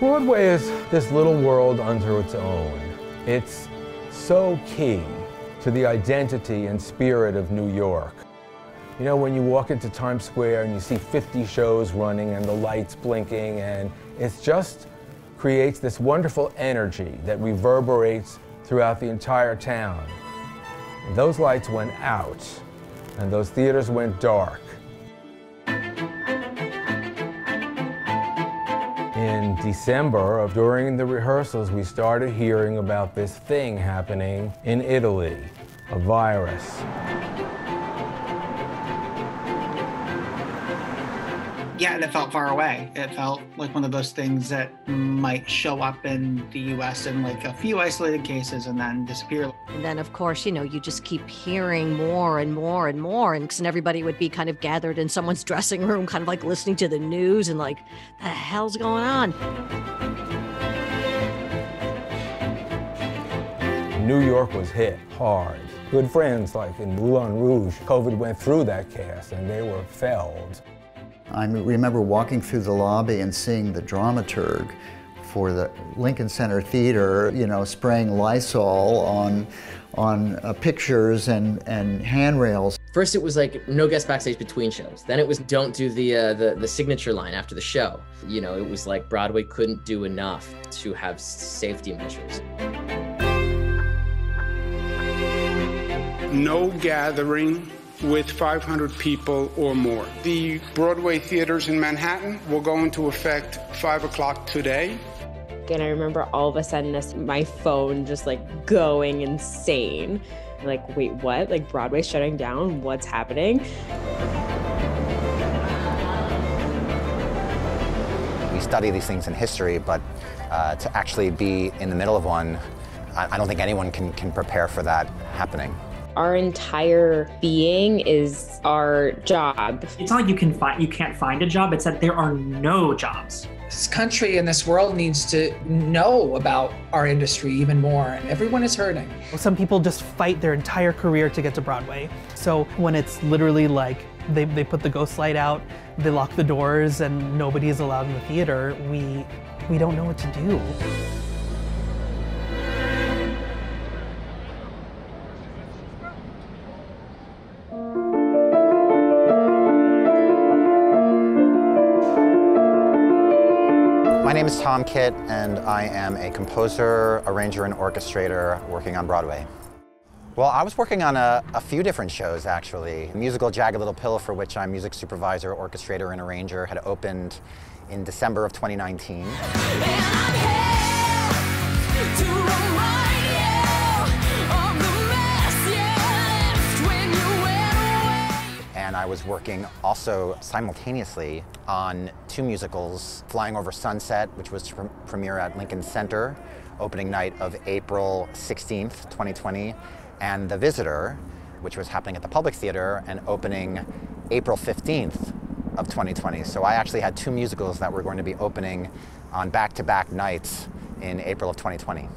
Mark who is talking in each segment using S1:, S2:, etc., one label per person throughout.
S1: Broadway is this little world unto its own. It's so key to the identity and spirit of New York. You know, when you walk into Times Square and you see 50 shows running and the lights blinking, and it just creates this wonderful energy that reverberates throughout the entire town. Those lights went out, and those theaters went dark. December, of during the rehearsals, we started hearing about this thing happening in Italy, a virus.
S2: Yeah, and it felt far away. It felt like one of those things that might show up in the US in like a few isolated cases and then disappear.
S3: And then, of course, you know, you just keep hearing more and more and more. And, and everybody would be kind of gathered in someone's dressing room, kind of like listening to the news and like, the hell's going on?
S1: New York was hit hard. Good friends like in Moulin Rouge, COVID went through that cast and they were felled.
S4: I remember walking through the lobby and seeing the dramaturg for the Lincoln Center Theater, you know, spraying Lysol on on uh, pictures and, and handrails.
S5: First, it was like no guest backstage between shows. Then it was don't do the, uh, the the signature line after the show. You know, it was like Broadway couldn't do enough to have safety measures.
S6: No gathering with 500 people or more. The Broadway theaters in Manhattan will go into effect 5 o'clock today.
S7: And I remember all of a sudden this, my phone just like going insane. Like, wait, what? Like Broadway's shutting down? What's happening?
S8: We study these things in history, but uh, to actually be in the middle of one, I, I don't think anyone can, can prepare for that happening
S7: our entire being is our job.
S9: It's not like you can find you can't find a job, it's that there are no jobs.
S10: This country and this world needs to know about our industry even more. Everyone is hurting.
S11: Some people just fight their entire career to get to Broadway. So when it's literally like they, they put the ghost light out, they lock the doors and nobody is allowed in the theater, we we don't know what to do.
S8: Name is Tom Kitt, and I am a composer, arranger, and orchestrator working on Broadway. Well, I was working on a, a, few different shows, actually. The musical Jagged Little Pill, for which I'm music supervisor, orchestrator, and arranger, had opened in December of 2019. I was working also simultaneously on two musicals, Flying Over Sunset, which was to premiere at Lincoln Center, opening night of April 16th, 2020, and The Visitor, which was happening at the Public Theater and opening April 15th of 2020. So I actually had two musicals that were going to be opening on back-to-back -back nights in April of 2020.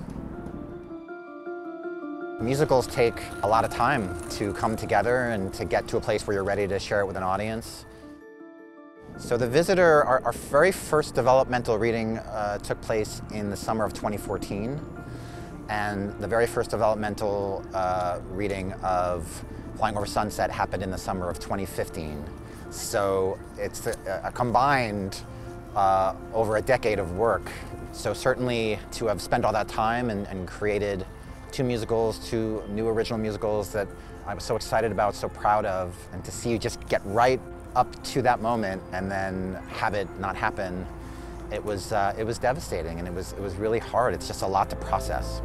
S8: Musicals take a lot of time to come together and to get to a place where you're ready to share it with an audience. So The Visitor, our, our very first developmental reading uh, took place in the summer of 2014. And the very first developmental uh, reading of Flying Over Sunset happened in the summer of 2015. So it's a, a combined uh, over a decade of work. So certainly to have spent all that time and, and created two musicals, two new original musicals that I was so excited about, so proud of, and to see you just get right up to that moment and then have it not happen, it was, uh, it was devastating and it was, it was really hard. It's just a lot to process.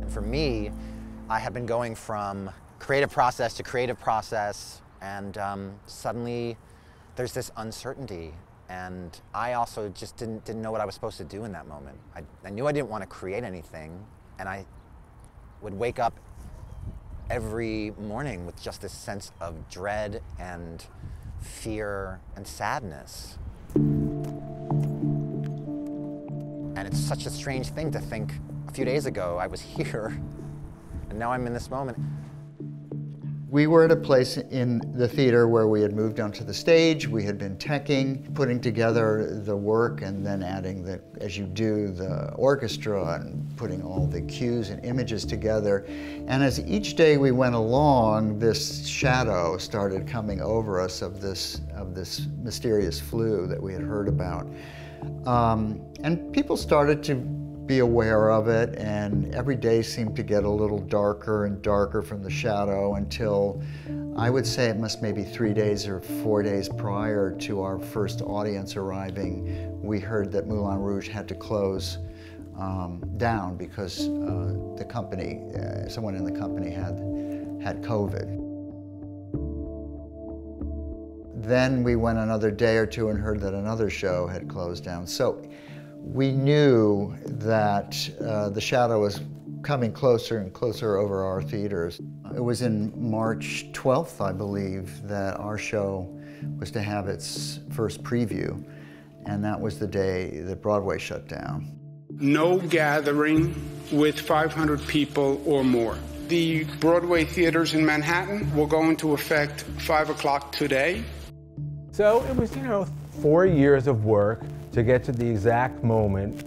S8: And for me, I had been going from creative process to creative process and um, suddenly there's this uncertainty and I also just didn't, didn't know what I was supposed to do in that moment. I, I knew I didn't want to create anything, and I would wake up every morning with just this sense of dread and fear and sadness. And it's such a strange thing to think a few days ago I was here and now I'm in this moment.
S12: We were at a place in the theater where we had moved onto the stage, we had been teching, putting together the work and then adding the, as you do, the orchestra and putting all the cues and images together. And as each day we went along, this shadow started coming over us of this, of this mysterious flu that we had heard about. Um, and people started to be aware of it, and every day seemed to get a little darker and darker from the shadow until I would say it must maybe three days or four days prior to our first audience arriving, we heard that Moulin Rouge had to close um, down because uh, the company, uh, someone in the company had, had COVID. Then we went another day or two and heard that another show had closed down. So we knew that uh, the shadow was coming closer and closer over our theaters. It was in March 12th, I believe, that our show was to have its first preview, and that was the day that Broadway shut down.
S13: No gathering with 500 people or more. The Broadway theaters in Manhattan will go into effect 5 o'clock today.
S1: So it was, you know, four years of work to get to the exact moment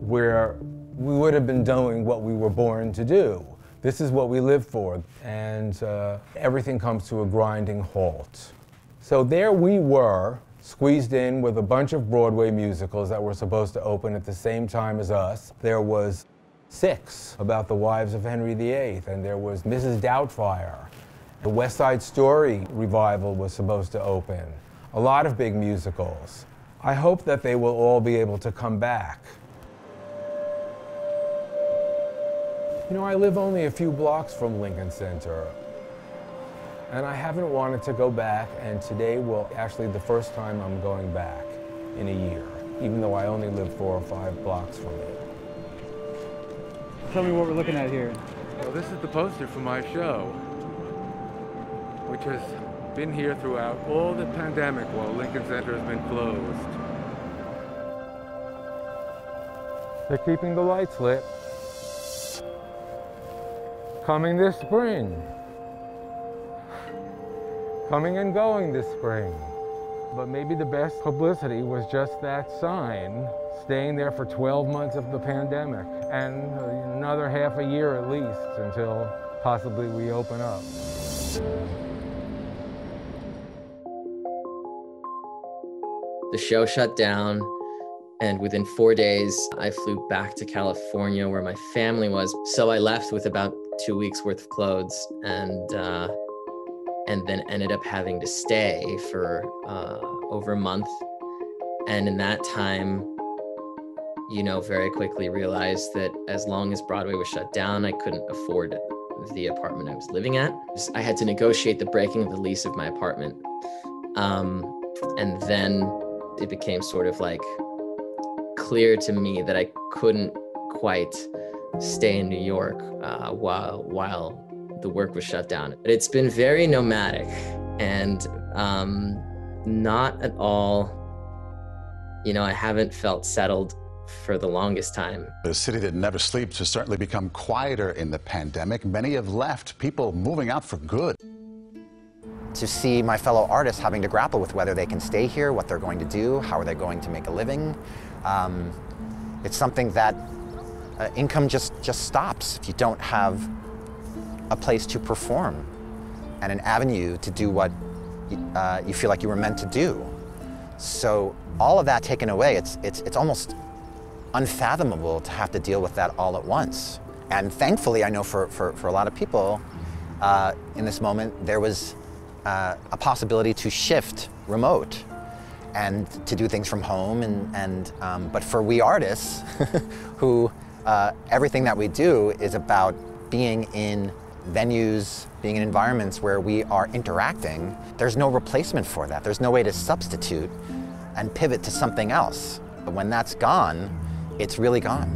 S1: where we would have been doing what we were born to do. This is what we live for, and uh, everything comes to a grinding halt. So there we were, squeezed in with a bunch of Broadway musicals that were supposed to open at the same time as us. There was Six about the wives of Henry VIII, and there was Mrs. Doubtfire. The West Side Story revival was supposed to open. A lot of big musicals. I hope that they will all be able to come back. You know, I live only a few blocks from Lincoln Center, and I haven't wanted to go back, and today will actually the first time I'm going back in a year, even though I only live four or five blocks from it.
S14: Tell me what we're looking at here.
S1: Well, this is the poster for my show, which has been here throughout all the pandemic while Lincoln Center has been closed. They're keeping the lights lit. Coming this spring. Coming and going this spring. But maybe the best publicity was just that sign staying there for 12 months of the pandemic and another half a year at least until possibly we open up.
S5: The show shut down, and within four days, I flew back to California where my family was. So I left with about two weeks worth of clothes and uh, and then ended up having to stay for uh, over a month. And in that time, you know, very quickly realized that as long as Broadway was shut down, I couldn't afford the apartment I was living at. I had to negotiate the breaking of the lease of my apartment. Um, and then it became sort of like clear to me that I couldn't quite stay in New York uh, while while the work was shut down. But It's been very nomadic and um, not at all. You know, I haven't felt settled for the longest time.
S15: The city that never sleeps has certainly become quieter in the pandemic. Many have left, people moving out for good
S8: to see my fellow artists having to grapple with whether they can stay here, what they're going to do, how are they going to make a living. Um, it's something that uh, income just, just stops if you don't have a place to perform and an avenue to do what uh, you feel like you were meant to do. So all of that taken away, it's, it's, it's almost unfathomable to have to deal with that all at once. And thankfully, I know for, for, for a lot of people uh, in this moment, there was uh, a possibility to shift remote and to do things from home. And, and um, but for we artists, who uh, everything that we do is about being in venues, being in environments where we are interacting, there's no replacement for that. There's no way to substitute and pivot to something else. But when that's gone, it's really gone.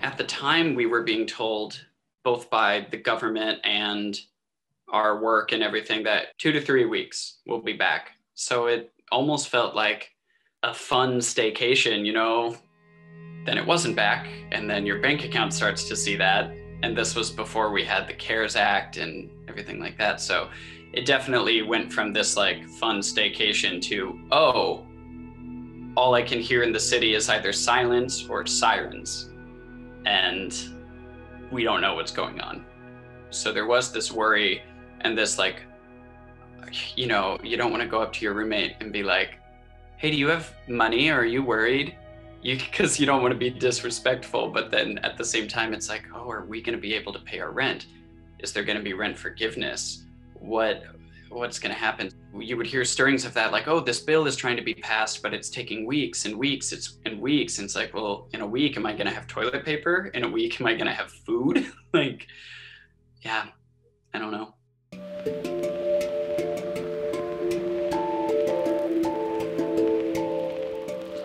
S16: At the time, we were being told both by the government and our work and everything that two to three weeks we'll be back. So it almost felt like a fun staycation, you know. Then it wasn't back, and then your bank account starts to see that, And this was before we had the CARES Act and everything like that. So it definitely went from this like fun staycation to, oh, all I can hear in the city is either silence or sirens. And we don't know what's going on. So there was this worry and this like, you know, you don't want to go up to your roommate and be like, hey, do you have money or are you worried? You because you don't want to be disrespectful, but then at the same time, it's like, oh, are we going to be able to pay our rent? Is there going to be rent forgiveness? What what's going to happen? You would hear stirrings of that, like, oh, this bill is trying to be passed, but it's taking weeks and weeks. It's and weeks. And it's like, well, in a week, am I going to have toilet paper? In a week, am I going to have food? like, yeah, I don't know.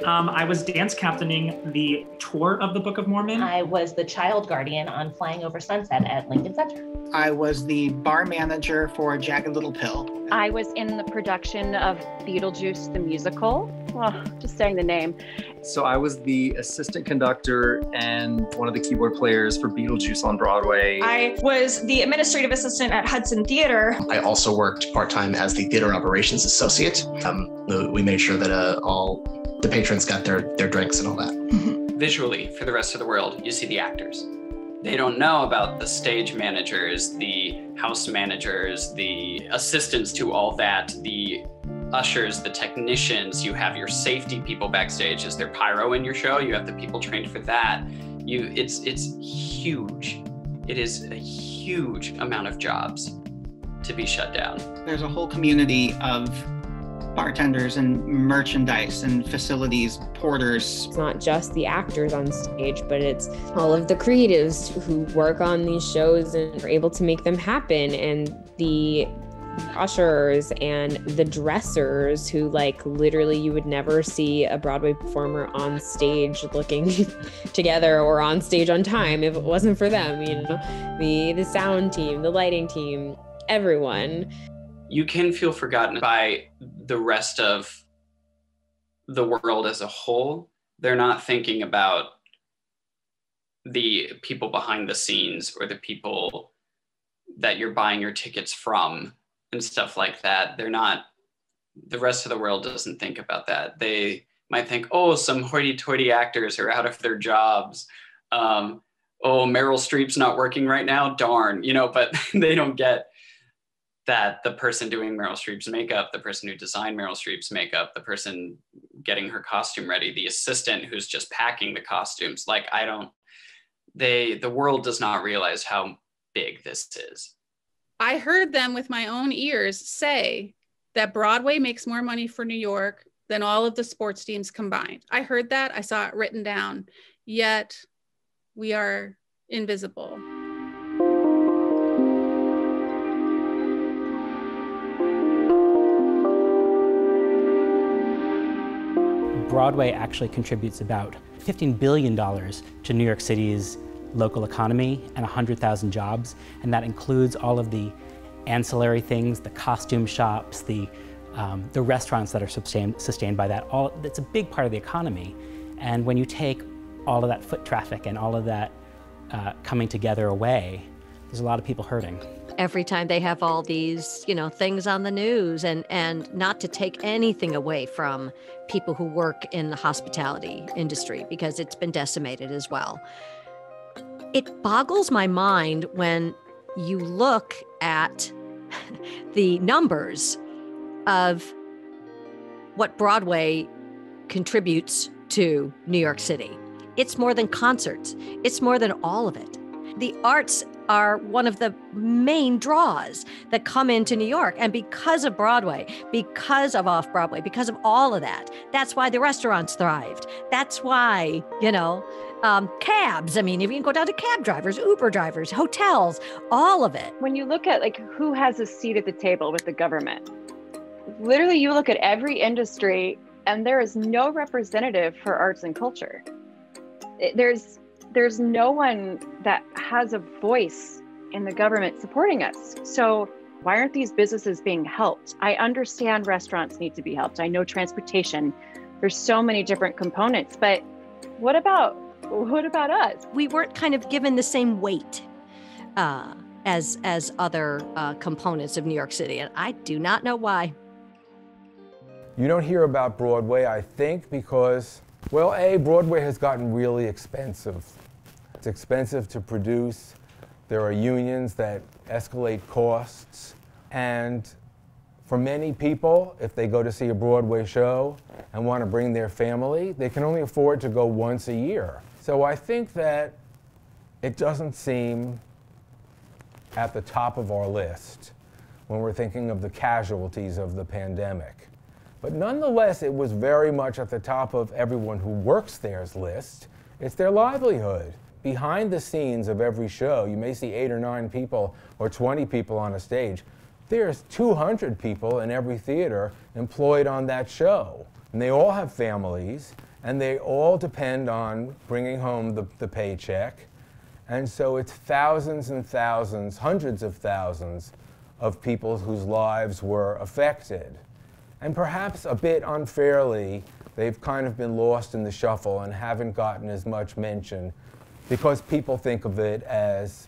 S9: Um, I was dance captaining the tour of the Book of Mormon.
S17: I was the child guardian on Flying Over Sunset at Lincoln Center.
S2: I was the bar manager for Jagged Little Pill.
S18: I was in the production of Beetlejuice the musical. Oh, just saying the name.
S19: So I was the assistant conductor and one of the keyboard players for Beetlejuice on Broadway.
S20: I was the administrative assistant at Hudson Theater.
S21: I also worked part time as the theater operations associate. Um, we made sure that uh, all the patrons got their their drinks and all that.
S16: Visually, for the rest of the world, you see the actors. They don't know about the stage managers, the house managers, the assistants to all that, the ushers, the technicians. You have your safety people backstage. Is there pyro in your show? You have the people trained for that. You, it's it's huge. It is a huge amount of jobs to be shut down.
S2: There's a whole community of bartenders and merchandise and facilities porters.
S7: It's not just the actors on stage, but it's all of the creatives who work on these shows and are able to make them happen. And the ushers and the dressers who like literally you would never see a broadway performer on stage looking together or on stage on time if it wasn't for them you know? The the sound team the lighting team everyone.
S16: You can feel forgotten by the rest of the world as a whole. They're not thinking about the people behind the scenes or the people that you're buying your tickets from and stuff like that. They're not, the rest of the world doesn't think about that. They might think, oh, some hoity toity actors are out of their jobs. Um, oh, Meryl Streep's not working right now. Darn, you know, but they don't get that the person doing Meryl Streep's makeup, the person who designed Meryl Streep's makeup, the person getting her costume ready, the assistant who's just packing the costumes, like I don't they the world does not realize how big this is.
S22: I heard them with my own ears say that Broadway makes more money for New York than all of the sports teams combined. I heard that, I saw it written down. Yet we are invisible.
S23: Broadway actually contributes about $15 billion to New York City's local economy and 100,000 jobs, and that includes all of the ancillary things, the costume shops, the, um, the restaurants that are sustained, sustained by that. All, it's a big part of the economy. And when you take all of that foot traffic and all of that uh, coming together away, there's a lot of people hurting
S3: every time they have all these, you know, things on the news and and not to take anything away from people who work in the hospitality industry because it's been decimated as well. It boggles my mind when you look at the numbers of what Broadway contributes to New York City. It's more than concerts, it's more than all of it. The arts are one of the main draws that come into New York. And because of Broadway, because of off Broadway, because of all of that, that's why the restaurants thrived. That's why, you know, um, cabs. I mean, if you can go down to cab drivers, Uber drivers, hotels, all of it.
S18: When you look at like who has a seat at the table with the government, literally you look at every industry and there is no representative for arts and culture. There's there's no one that has a voice in the government supporting us. So why aren't these businesses being helped? I understand restaurants need to be helped. I know transportation. There's so many different components, but what about what about us?
S3: We weren't kind of given the same weight uh, as as other uh, components of New York City, and I do not know why.
S1: You don't hear about Broadway, I think, because well, a Broadway has gotten really expensive. Expensive to produce. There are unions that escalate costs, and for many people, if they go to see a Broadway show and want to bring their family, they can only afford to go once a year. So I think that it doesn't seem at the top of our list when we're thinking of the casualties of the pandemic. But nonetheless, it was very much at the top of everyone who works there's list. It's their livelihood. Behind the scenes of every show, you may see eight or nine people or 20 people on a stage. There's 200 people in every theater employed on that show. And they all have families, and they all depend on bringing home the, the paycheck. And so it's thousands and thousands, hundreds of thousands of people whose lives were affected. And perhaps a bit unfairly, they've kind of been lost in the shuffle and haven't gotten as much mention because people think of it as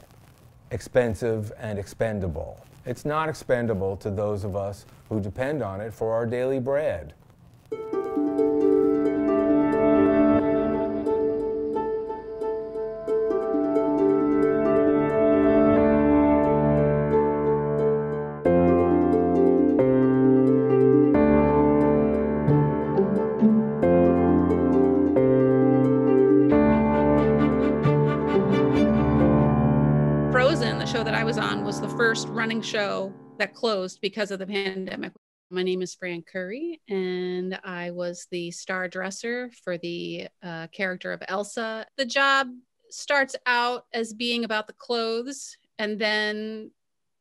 S1: expensive and expendable. It's not expendable to those of us who depend on it for our daily bread.
S22: First running show that closed because of the pandemic. My name is Fran Curry, and I was the star dresser for the uh, character of Elsa. The job starts out as being about the clothes and then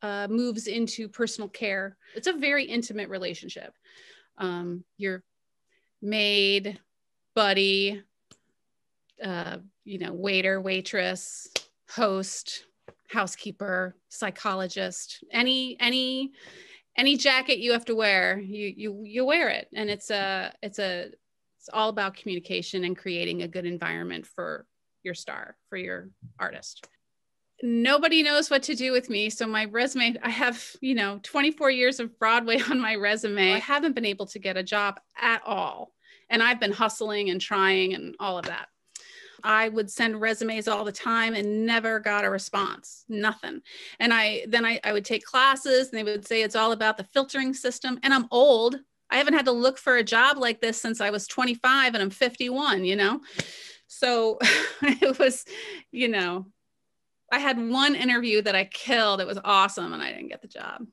S22: uh, moves into personal care. It's a very intimate relationship. Um, your maid, buddy, uh, you know, waiter, waitress, host, housekeeper, psychologist, any any any jacket you have to wear, you you you wear it, and it's a it's a it's all about communication and creating a good environment for your star, for your artist. Nobody knows what to do with me. So my resume, I have, you know, 24 years of Broadway on my resume. I haven't been able to get a job at all. And I've been hustling and trying and all of that. I would send resumes all the time and never got a response, nothing. And I then I, I would take classes and they would say it's all about the filtering system. And I'm old. I haven't had to look for a job like this since I was 25 and I'm 51, you know? So it was, you know, I had one interview that I killed. It was awesome and I didn't get the job.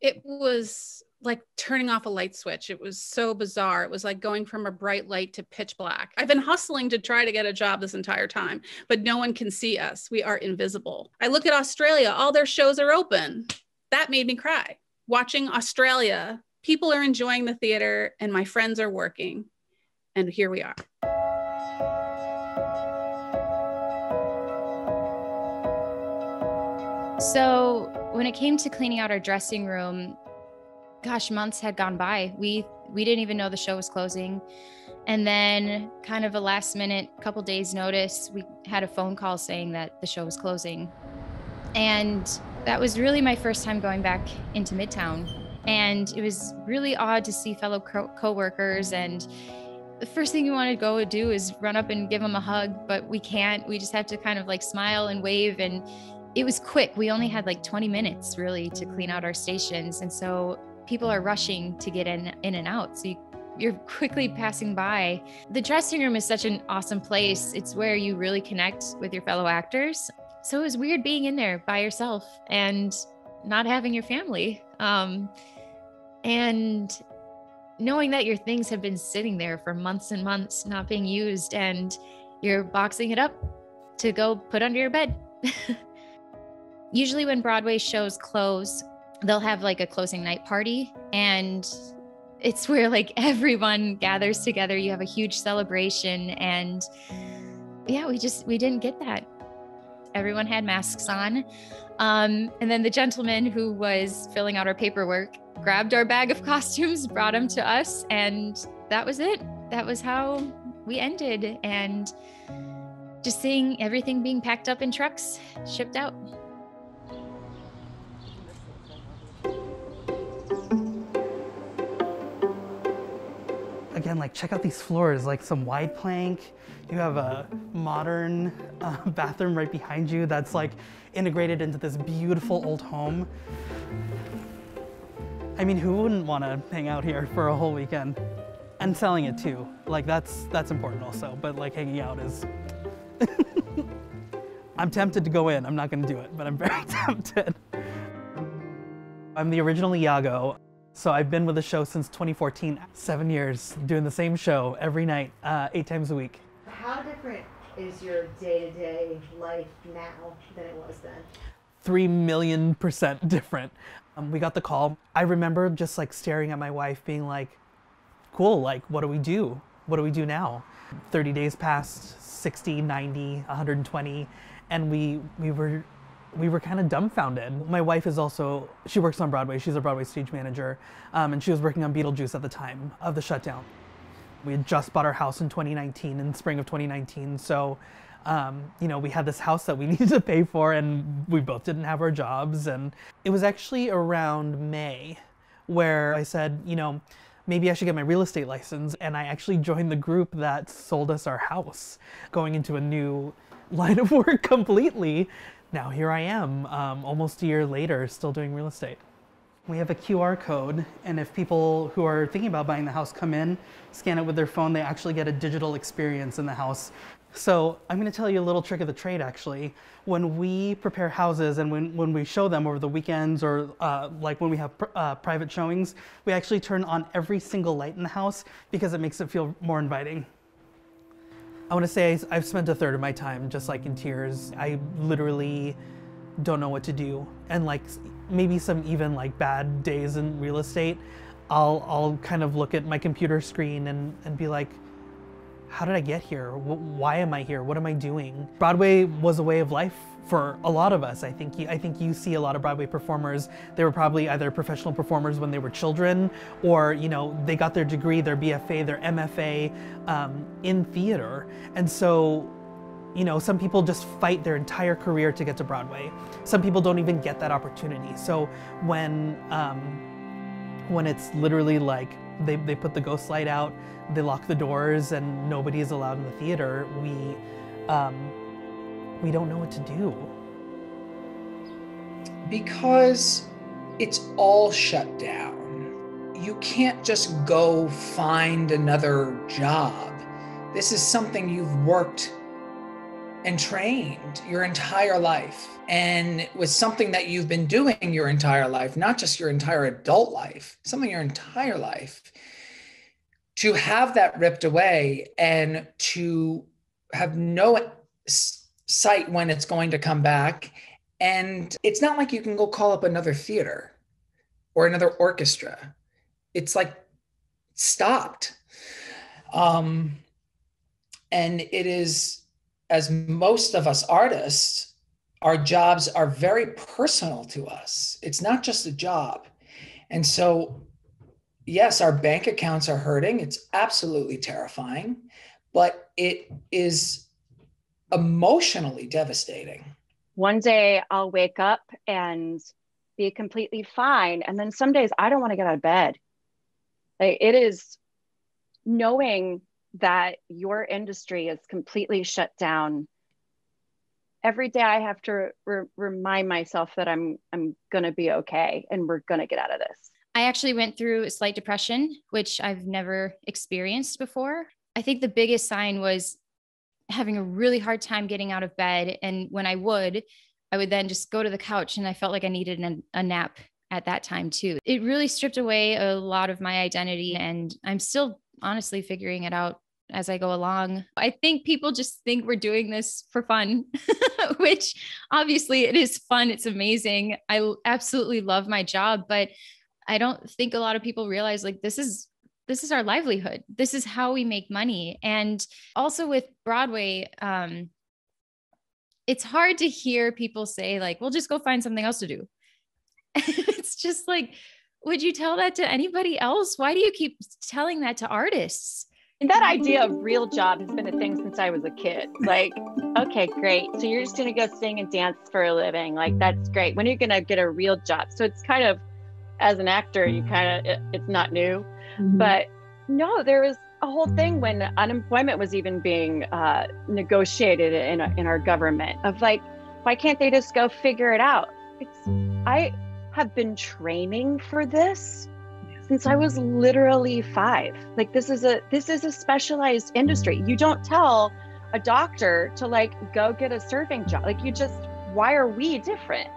S22: It was like turning off a light switch. It was so bizarre. It was like going from a bright light to pitch black. I've been hustling to try to get a job this entire time, but no one can see us. We are invisible. I look at Australia, all their shows are open. That made me cry. Watching Australia, people are enjoying the theater and my friends are working. And here we are.
S24: So, when it came to cleaning out our dressing room, gosh, months had gone by. We we didn't even know the show was closing. And then kind of a last minute couple days notice, we had a phone call saying that the show was closing. And that was really my first time going back into Midtown. And it was really odd to see fellow co- coworkers and the first thing you want to go do is run up and give them a hug, but we can't. We just have to kind of like smile and wave and it was quick. We only had like 20 minutes really to clean out our stations. And so people are rushing to get in in and out. So you, you're quickly passing by. The dressing room is such an awesome place. It's where you really connect with your fellow actors. So it was weird being in there by yourself and not having your family. Um, and knowing that your things have been sitting there for months and months, not being used, and you're boxing it up to go put under your bed. Usually, when Broadway shows close, they'll have like a closing night party and it's where like everyone gathers together. You have a huge celebration and yeah we just we didn't get that. Everyone had masks on. Um, and then the gentleman who was filling out our paperwork grabbed our bag of costumes brought them to us and that was it. That was how we ended and just seeing everything being packed up in trucks shipped out
S11: again, like check out these floors, like some wide plank. You have a modern uh, bathroom right behind you that's like integrated into this beautiful old home. I mean, who wouldn't want to hang out here for a whole weekend? And selling it too. Like that's that's important also, but like hanging out is I'm tempted to go in. I'm not going to do it, but I'm very tempted. I'm the original Iago. So I've been with the show since 2014, seven years, doing the same show every night, uh, eight times a week.
S25: How different is your day-to-day life now than it was then?
S11: Three million percent different. Um, we got the call. I remember just like staring at my wife, being like, cool, like, what do we do? What do we do now? 30 days passed, 60, 90, 120, and we, we were we were kind of dumbfounded. My wife is also, she works on Broadway. She's a Broadway stage manager, um, and she was working on Beetlejuice at the time of the shutdown. We had just bought our house in 2019, in spring of 2019. So, um, you know, we had this house that we needed to pay for, and we both didn't have our jobs. And it was actually around May where I said, you know, maybe I should get my real estate license. And I actually joined the group that sold us our house, going into a new line of work completely now here I am, um, almost a year later, still doing real estate. We have a QR code, and if people who are thinking about buying the house come in, scan it with their phone, they actually get a digital experience in the house. So I'm going to tell you a little trick of the trade actually. When we prepare houses and when, when we show them over the weekends or uh, like when we have pr uh, private showings, we actually turn on every single light in the house because it makes it feel more inviting. I want to say I've spent a third of my time just like in tears. I literally don't know what to do. And like maybe some even like bad days in real estate, I'll, I'll kind of look at my computer screen and, and be like, how did I get here? Why am I here? What am I doing? Broadway was a way of life for a lot of us. I think you, I think you see a lot of Broadway performers. They were probably either professional performers when they were children, or you know they got their degree, their BFA, their MFA um, in theater, and so. You know, some people just fight their entire career to get to Broadway. Some people don't even get that opportunity. So when um, when it's literally like they, they put the ghost light out, they lock the doors, and nobody is allowed in the theater, we um, we don't know what to do.
S26: Because it's all shut down. You can't just go find another job. This is something you've worked and trained your entire life. And with something that you've been doing your entire life, not just your entire adult life, something your entire life. To have that ripped away and to have no sight when it's going to come back. And it's not like you can go call up another theater or another orchestra. It's like stopped. Um, and it is, as most of us artists, our jobs are very personal to us. It's not just a job. And so, yes, our bank accounts are hurting. It's absolutely terrifying, but it is emotionally devastating.
S18: One day I'll wake up and be completely fine. And then some days I don't want to get out of bed. Like it is knowing that your industry is completely shut down. Every day I have to re- remind myself that I'm I'm going to be okay and we're going to get out of this.
S24: I actually went through a slight depression, which I've never experienced before. I think the biggest sign was having a really hard time getting out of bed. And when I would, I would then just go to the couch and I felt like I needed a, a nap at that time too. It really stripped away a lot of my identity. And I'm still honestly figuring it out as I go along. I think people just think we're doing this for fun, which obviously it is fun. It's amazing. I absolutely love my job, but I don't think a lot of people realize like this is this is our livelihood. This is how we make money. And also with Broadway, um, it's hard to hear people say, like, well, just go find something else to do. it's just like, would you tell that to anybody else? Why do you keep telling that to artists?
S18: And that idea of real job has been a thing since I was a kid. Like, okay, great. So you're just gonna go sing and dance for a living. Like, that's great. When are you gonna get a real job? So it's kind of, as an actor, you kind of, it, it's not new. Mm-hmm. But no, there was a whole thing when unemployment was even being uh, negotiated in, in our government of like, why can't they just go figure it out? It's, I have been training for this since I was mm-hmm. literally five. Like this is a this is a specialized industry. You don't tell a doctor to like go get a serving job. Like you just why are we different?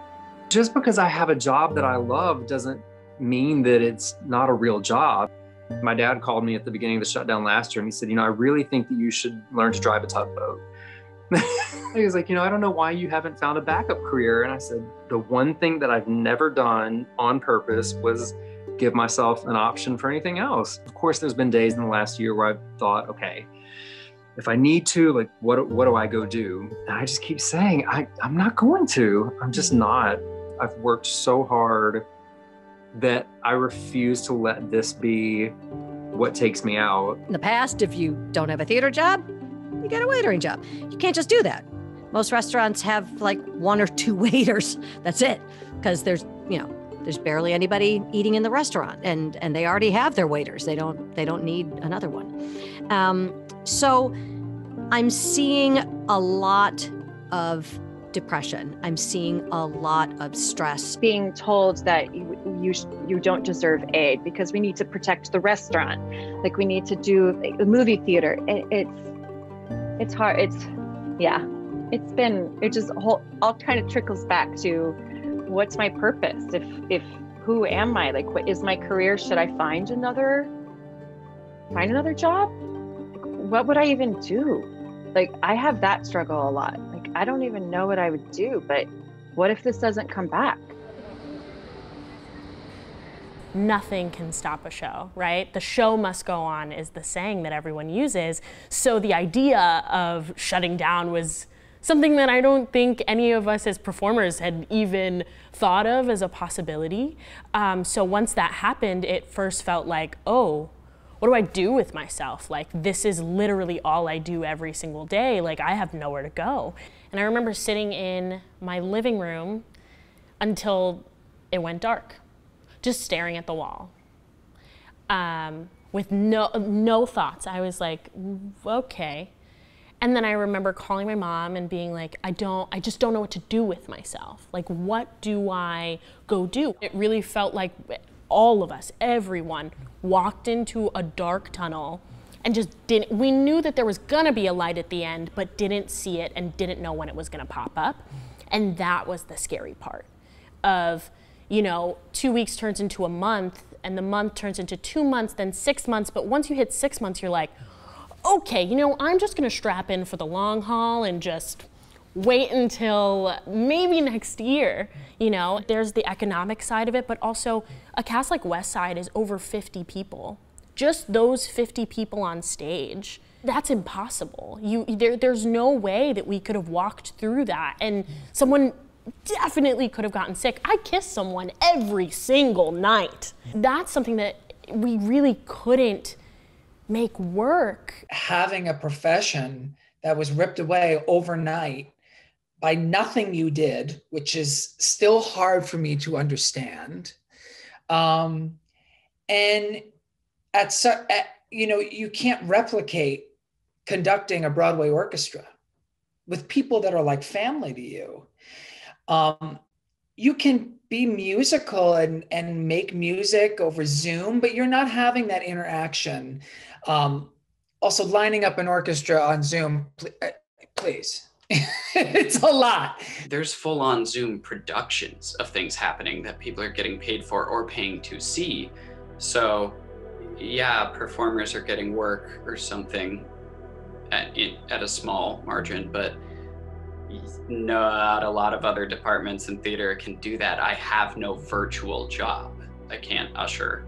S19: Just because I have a job that I love doesn't mean that it's not a real job. My dad called me at the beginning of the shutdown last year and he said, You know, I really think that you should learn to drive a tugboat. he was like, You know, I don't know why you haven't found a backup career. And I said, The one thing that I've never done on purpose was give myself an option for anything else. Of course, there's been days in the last year where I've thought, okay, if I need to, like, what, what do I go do? And I just keep saying, I, I'm not going to. I'm just not. I've worked so hard that I refuse to let this be what takes me out.
S3: In the past, if you don't have a theater job, get a waitering job. You can't just do that. Most restaurants have like one or two waiters. That's it. Because there's, you know, there's barely anybody eating in the restaurant and and they already have their waiters they don't they don't need another one um, so i'm seeing a lot of depression i'm seeing a lot of stress
S18: being told that you you, you don't deserve aid because we need to protect the restaurant like we need to do the movie theater it, it's it's hard it's yeah. It's been it just whole all kind of trickles back to what's my purpose? If if who am i? Like what is my career should i find another find another job? What would i even do? Like i have that struggle a lot. Like i don't even know what i would do but what if this doesn't come back
S27: nothing can stop a show, right? The show must go on is the saying that everyone uses. So the idea of shutting down was something that I don't think any of us as performers had even thought of as a possibility. Um, so once that happened, it first felt like, oh, what do I do with myself? Like, this is literally all I do every single day. Like, I have nowhere to go. And I remember sitting in my living room until it went dark, just staring at the wall. Um, with no no thoughts. I was like, okay, and then I remember calling my mom and being like, I don't, I just don't know what to do with myself. Like, what do I go do? It really felt like all of us, everyone, walked into a dark tunnel and just didn't, we knew that there was gonna be a light at the end, but didn't see it and didn't know when it was gonna pop up. And that was the scary part of, you know, two weeks turns into a month and the month turns into two months, then six months. But once you hit six months, you're like, okay, you know, I'm just gonna strap in for the long haul and just wait until maybe next year. You know, there's the economic side of it, but also a cast like West Side is over 50 people. Just those 50 people on stage. That's impossible. You, there, there's no way that we could have walked through that. And someone definitely could have gotten sick. I kiss someone every single night. That's something that we really couldn't make work.
S26: Having a profession that was ripped away overnight by nothing you did, which is still hard for me to understand. Um, and at, at you know, you can't replicate conducting a Broadway orchestra with people that are like family to you. Um, you can be musical and, and make music over Zoom, but you're not having that interaction um, also, lining up an orchestra on Zoom, uh, please. it's a lot.
S16: There's full on Zoom productions of things happening that people are getting paid for or paying to see. So, yeah, performers are getting work or something at, at a small margin, but not a lot of other departments in theater can do that. I have no virtual job. I can't usher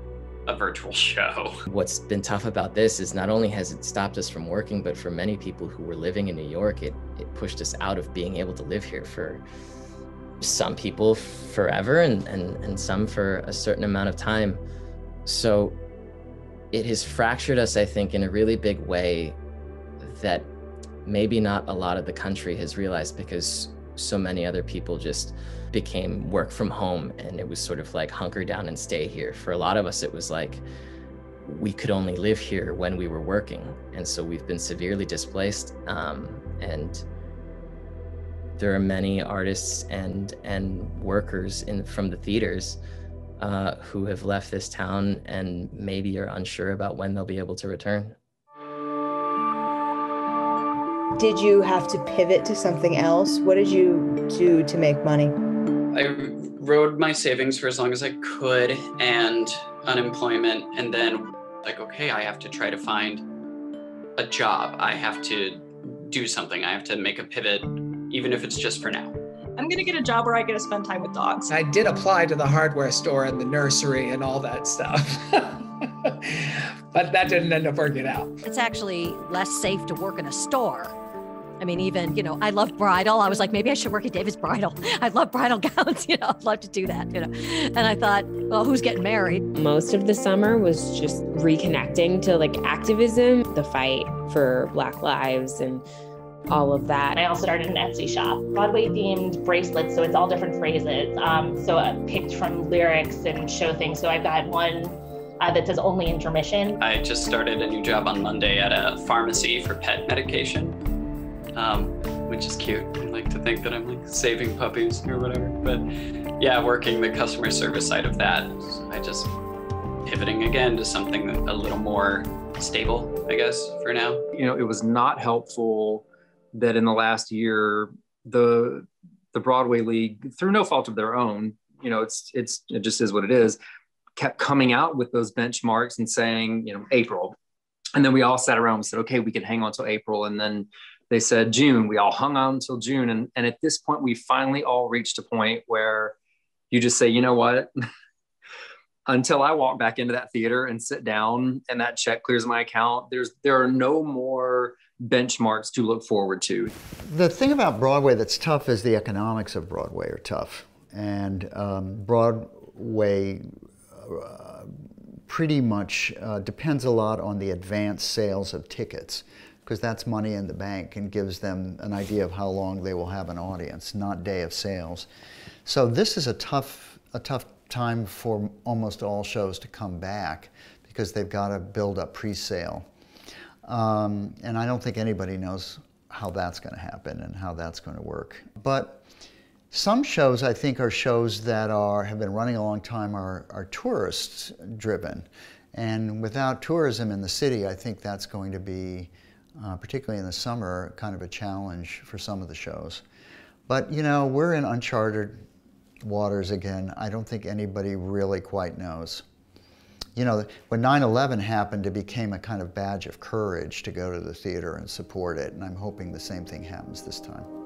S16: a virtual show.
S5: What's been tough about this is not only has it stopped us from working, but for many people who were living in New York, it, it pushed us out of being able to live here for some people forever and, and, and some for a certain amount of time. So it has fractured us, I think, in a really big way that maybe not a lot of the country has realized because so many other people just became work from home and it was sort of like hunker down and stay here. For a lot of us, it was like, we could only live here when we were working. And so we've been severely displaced. Um, and there are many artists and, and workers in, from the theaters uh, who have left this town and maybe are unsure about when they'll be able to return.
S25: Did you have to pivot to something else? What did you do to make money?
S16: I rode my savings for as long as I could and unemployment. And then, like, okay, I have to try to find a job. I have to do something. I have to make a pivot, even if it's just for now.
S20: I'm gonna get a job where I get to spend time with dogs.
S26: I did apply to the hardware store and the nursery and all that stuff. but that didn't end up working out.
S3: It's actually less safe to work in a store. I mean, even, you know, I love bridal. I was like, maybe I should work at David's Bridal. I love bridal gowns, you know, I'd love to do that, you know. And I thought, well, who's getting married?
S7: Most of the summer was just reconnecting to like activism, the fight for Black lives and all of that.
S17: I also started an Etsy shop, Broadway themed bracelets. So it's all different phrases. Um, so I picked from lyrics and show things. So I've got one uh, that says only intermission.
S16: I just started a new job on Monday at a pharmacy for pet medication, um, which is cute. I like to think that I'm like saving puppies or whatever. But yeah, working the customer service side of that, I just pivoting again to something a little more stable, I guess, for now.
S19: You know, it was not helpful that in the last year the the Broadway League, through no fault of their own, you know, it's it's it just is what it is, kept coming out with those benchmarks and saying, you know, April. And then we all sat around and said, okay, we can hang on until April. And then they said June. We all hung on until June. And, and at this point, we finally all reached a point where you just say, you know what? until I walk back into that theater and sit down and that check clears my account, there's there are no more benchmarks to look forward to.
S12: The thing about Broadway that's tough is the economics of Broadway are tough. And um, Broadway uh, pretty much uh, depends a lot on the advance sales of tickets because that's money in the bank and gives them an idea of how long they will have an audience, not day of sales. So this is a tough, a tough time for almost all shows to come back because they've got to build up pre-sale. Um, and I don't think anybody knows how that's going to happen and how that's going to work. But some shows I think are shows that are have been running a long time are, are tourist driven. And without tourism in the city, I think that's going to be, uh, particularly in the summer, kind of a challenge for some of the shows. But you know, we're in uncharted waters again. I don't think anybody really quite knows. You know, when 9-11 happened, it became a kind of badge of courage to go to the theater and support it, and I'm hoping the same thing happens this time.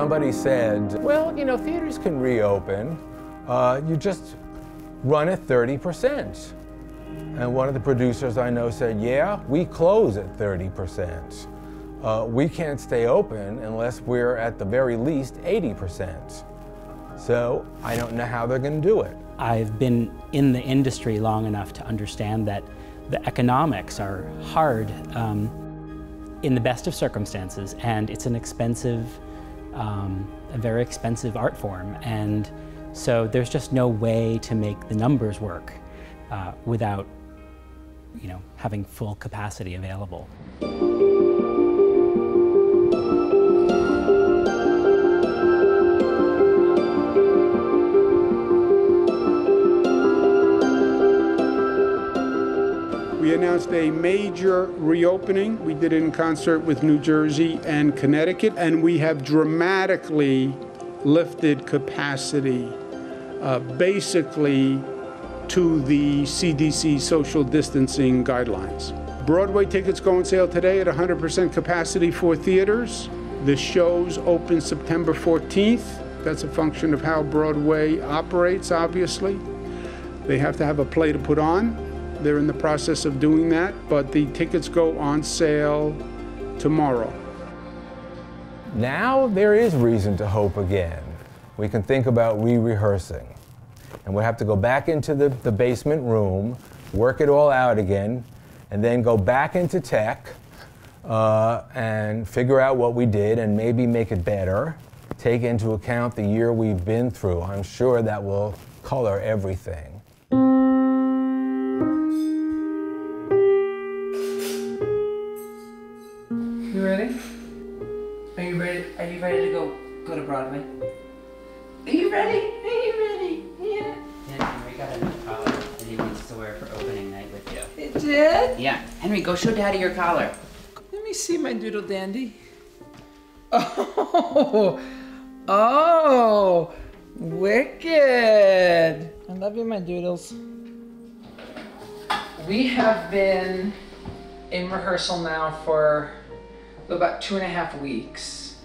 S1: Somebody said, well, you know, theaters can reopen. Uh, you just run at 30%. And one of the producers I know said, yeah, we close at 30%. Uh, we can't stay open unless we're at the very least 80%. So I don't know how they're going to do it.
S23: I've been in the industry long enough to understand that the economics are hard um, in the best of circumstances, and it's an expensive, um, a very expensive art form. And so there's just no way to make the numbers work uh, without you know, having full capacity available.
S13: Announced a major reopening. We did it in concert with New Jersey and Connecticut, and we have dramatically lifted capacity. Uh, basically, to the CDC social distancing guidelines. Broadway tickets go on sale today at 100% capacity for theaters. The shows open September 14th. That's a function of how Broadway operates, obviously. They have to have a play to put on. They're in the process of doing that, but the tickets go on sale tomorrow.
S1: Now there is reason to hope again. We can think about re rehearsing and we'll have to go back into the, the basement room, work it all out again, and then go back into tech, uh, and figure out what we did and maybe make it better. Take into account the year we've been through. I'm sure that will color everything.
S26: You ready? Are you ready? Are you ready to go go to Broadway? Are you ready? Are you ready? Yeah.
S28: Yeah, Henry got a new collar that he needs to wear for opening night with you.
S26: It did?
S28: Yeah. Henry, go show Daddy your collar.
S26: Let me see my doodle dandy. Oh, oh, wicked. I love you, my doodles. We have been in rehearsal now for about two and a half weeks,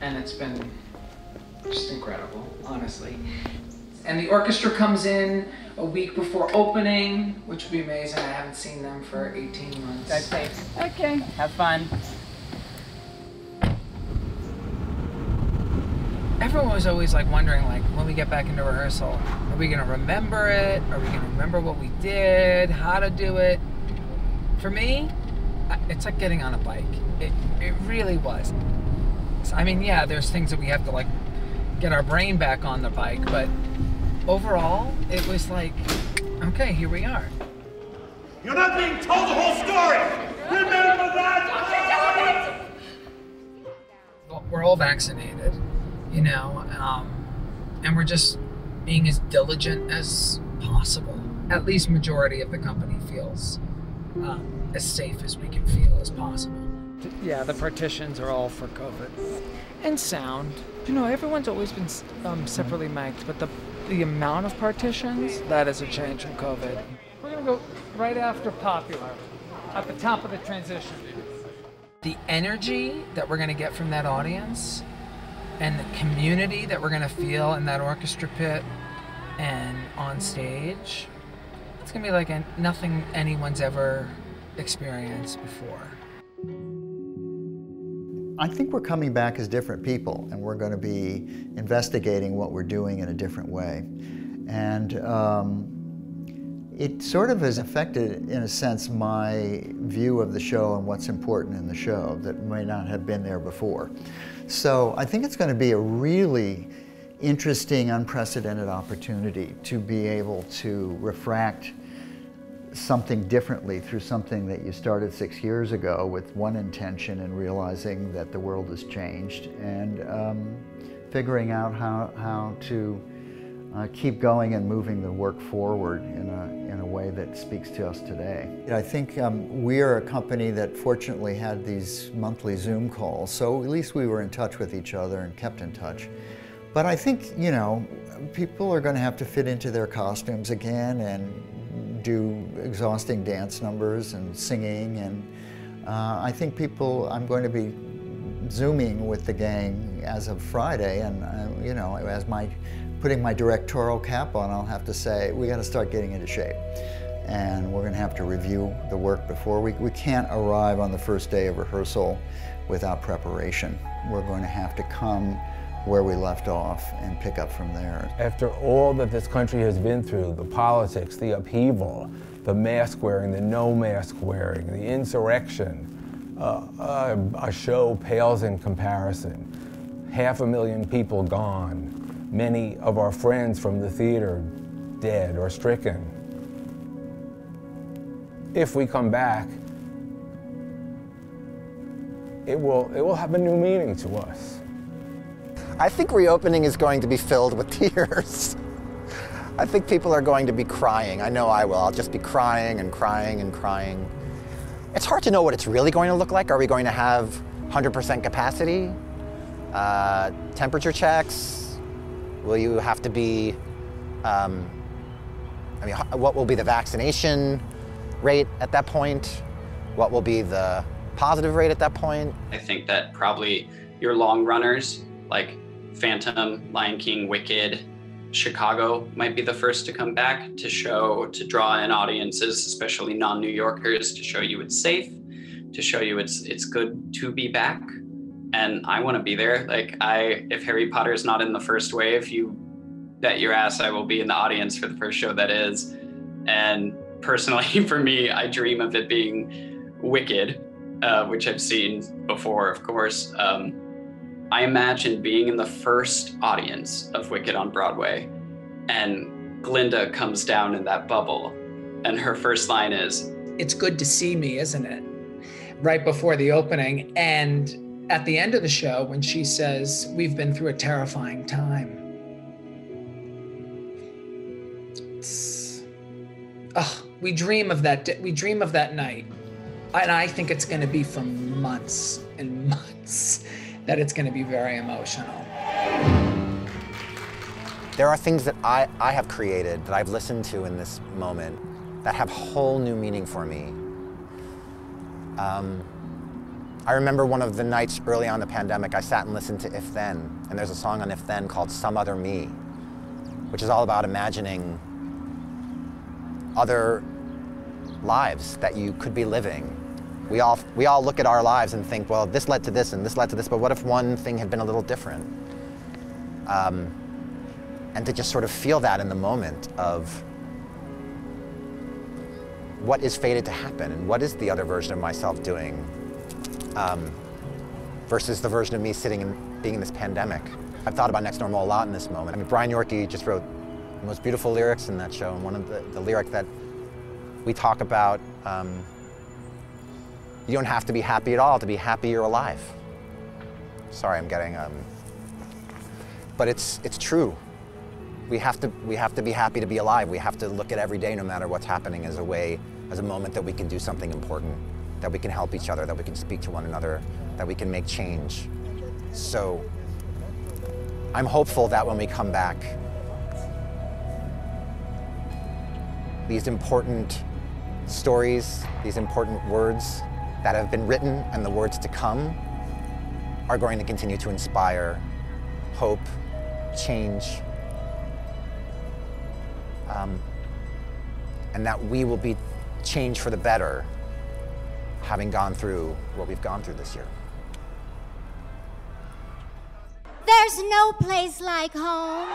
S26: and it's been just incredible, honestly. And the orchestra comes in a week before opening, which will be amazing. I haven't seen them for 18 months.
S28: Drive safe.
S26: Okay.
S28: Have fun.
S26: Everyone was always like wondering, like, when we get back into rehearsal, are we gonna remember it? Are we gonna remember what we did? How to do it? For me, I- it's like getting on a bike. It it really was. I mean, yeah, there's things that we have to like get our brain back on the bike, but overall, it was like, okay, here we are.
S29: You're not being told the whole story! Remember that!
S26: we're all vaccinated, you know, um, and we're just being as diligent as possible. At least majority of the company feels um, as safe as we can feel as possible. Yeah, the partitions are all for COVID and sound. You know, everyone's always been um, separately mic'd, but the the amount of partitions that is a change from COVID. We're gonna go right after popular, at the top of the transition. The energy that we're gonna get from that audience and the community that we're going to feel in that orchestra pit and on stage it's going to be like a, nothing anyone's ever experienced before
S12: I think we're coming back as different people, and we're going to be investigating what we're doing in a different way. And um, it sort of has affected, in a sense, my view of the show and what's important in the show that may not have been there before. So I think it's going to be a really interesting, unprecedented opportunity to be able to refract something differently through something that you started six years ago with one intention and realizing that the world has changed and um, figuring out how, how to uh, keep going and moving the work forward in a, in a way that speaks to us today. I think um, we are a company that fortunately had these monthly Zoom calls, so at least we were in touch with each other and kept in touch. But I think, you know, people are going to have to fit into their costumes again and do exhausting dance numbers and singing. And uh, I think people, I'm going to be Zooming with the gang as of Friday. And, uh, you know, as my, putting my directorial cap on, I'll have to say, we got to start getting into shape. And we're going to have to review the work before. We, we can't arrive on the first day of rehearsal without preparation. We're going to have to come where we left off and pick up from there.
S1: After all that this country has been through, the politics, the upheaval, the mask wearing, the no mask wearing, the insurrection, uh, uh, a show pales in comparison. Half a million people gone, many of our friends from the theater dead or stricken. If we come back, it will, it will have a new meaning to us.
S30: I think reopening is going to be filled with tears. I think people are going to be crying. I know I will. I'll just be crying and crying and crying. It's hard to know what it's really going to look like. Are we going to have 100% capacity? Uh, temperature checks? Will you have to be, um, I mean, what will be the vaccination rate at that point? What will be the positive rate at that point?
S16: I think that probably your long runners like Phantom, Lion King, Wicked, Chicago might be the first to come back to show, to draw in audiences, especially non-New Yorkers, to show you it's safe, to show you it's it's good to be back. And I want to be there. Like I, if Harry Potter is not in the first wave, you bet your ass I will be in the audience for the first show that is. And personally, for me, I dream of it being Wicked uh, which I've seen before, of course. Um, I imagine being in the first audience of Wicked on Broadway, and Glinda comes down in that bubble, and her first line is,
S26: It's good to see me, isn't it? Right before the opening. And at the end of the show, when she says, We've been through a terrifying time. It's, oh, we dream of that. We dream of that night. And I think it's going to be for months and months that it's going to be very emotional.
S8: There are things that I, I have created that I've listened to in this moment that have whole new meaning for me. Um, I remember one of the nights early on the pandemic, I sat and listened to If Then, and there's a song on If Then called Some Other Me, which is all about imagining other lives that you could be living. We all, we all look at our lives and think, well, this led to this and this led to this, but what if one thing had been a little different? Um, and to just sort of feel that in the moment of what is fated to happen and what is the other version of myself doing um, versus the version of me sitting and being in this pandemic. I've thought about Next Normal a lot in this moment. I mean, Brian Yorkey just wrote the most beautiful lyrics in that show, and one of the, the lyric that we talk about, um, you don't have to be happy at all to be happy you're alive. Sorry, I'm getting, um, but it's, it's true. We have, to, we have to be happy to be alive. We have to look at every day, no matter what's happening, as a way, as a moment that we can do something important, that we can help each other, that we can speak to one another, that we can make change. So I'm hopeful that when we come back, these important stories, these important words that have been written and the words to come are going to continue to inspire hope, change, um, and that we will be changed for the better having gone through what we've gone through this year.
S31: There's no place like home.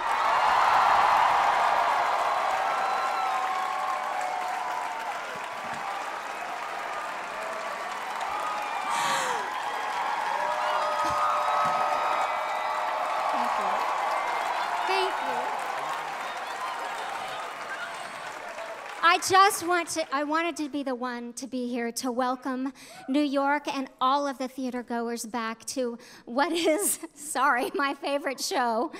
S31: Thank you. Thank you. I just want to, I wanted to be the one to be here to welcome New York and all of the theater goers back to what is, sorry, my favorite show.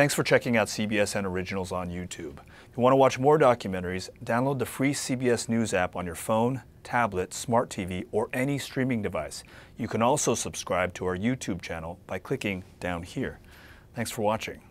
S32: Thanks for checking out CBSN Originals on YouTube. If you want to watch more documentaries, download the free CBS News app on your phone, tablet, smart TV, or any streaming device. You can also subscribe to our YouTube channel by clicking down here. Thanks for watching.